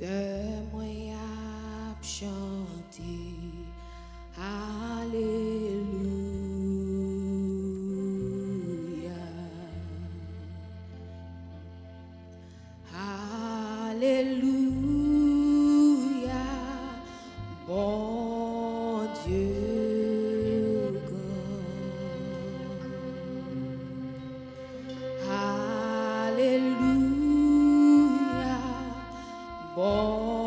Que moi ap chanter Alléluia. Alléluia. Oh.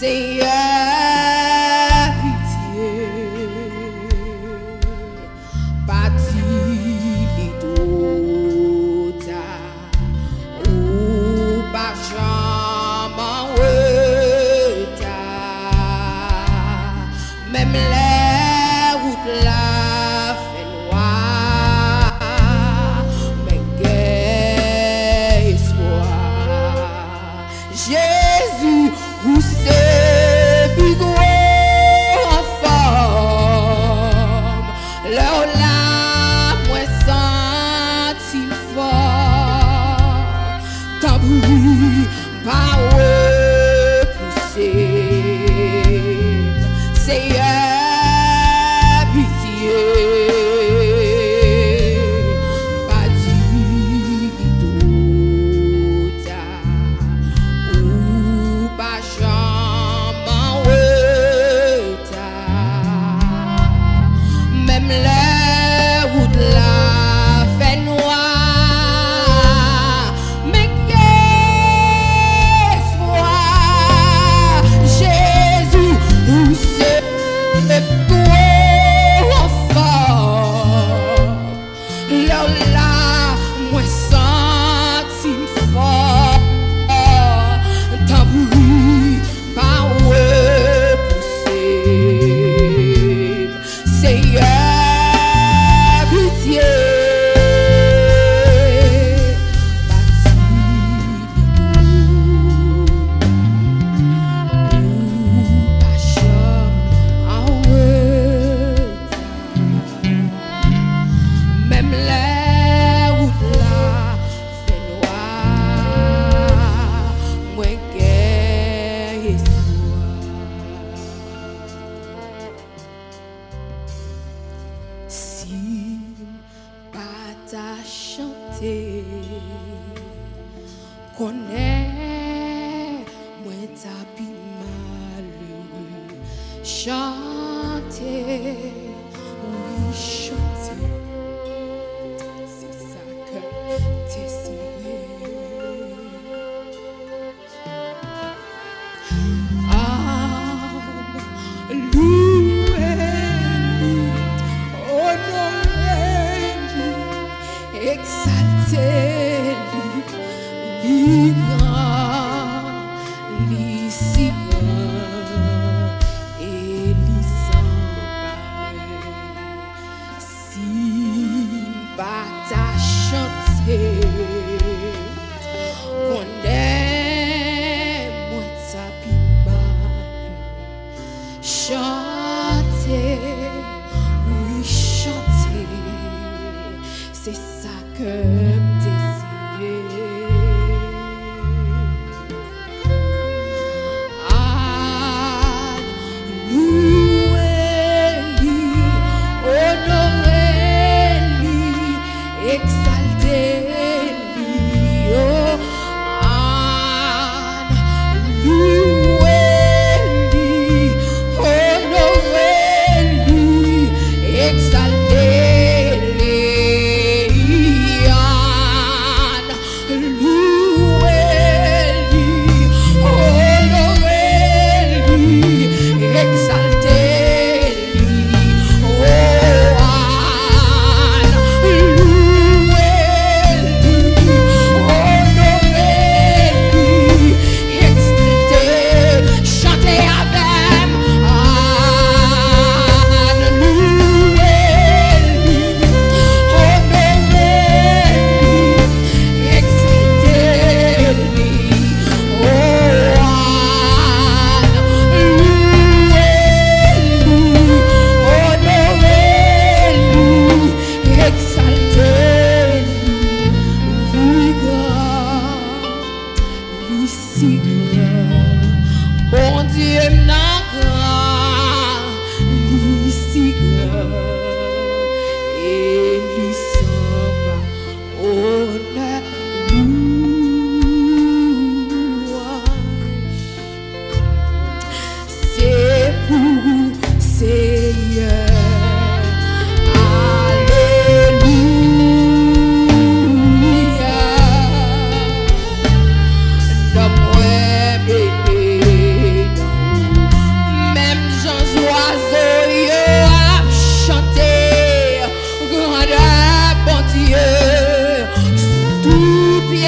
Seigneur, pitié, ou même les yeah. Connais, moi tapis malheureux. Chanter, oui.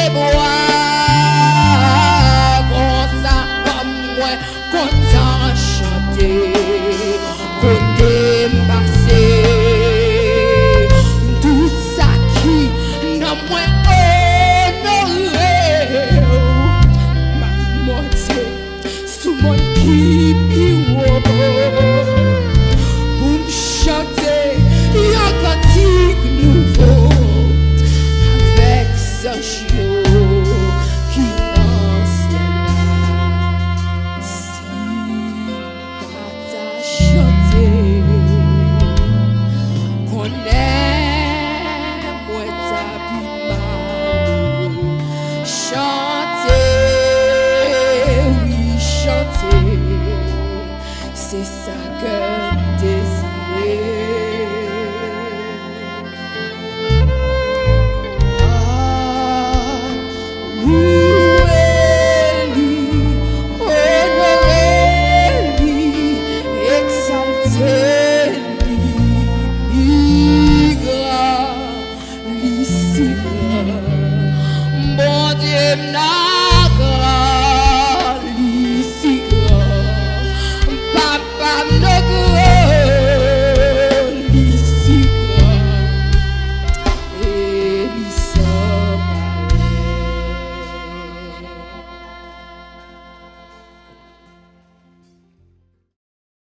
boy. Him now.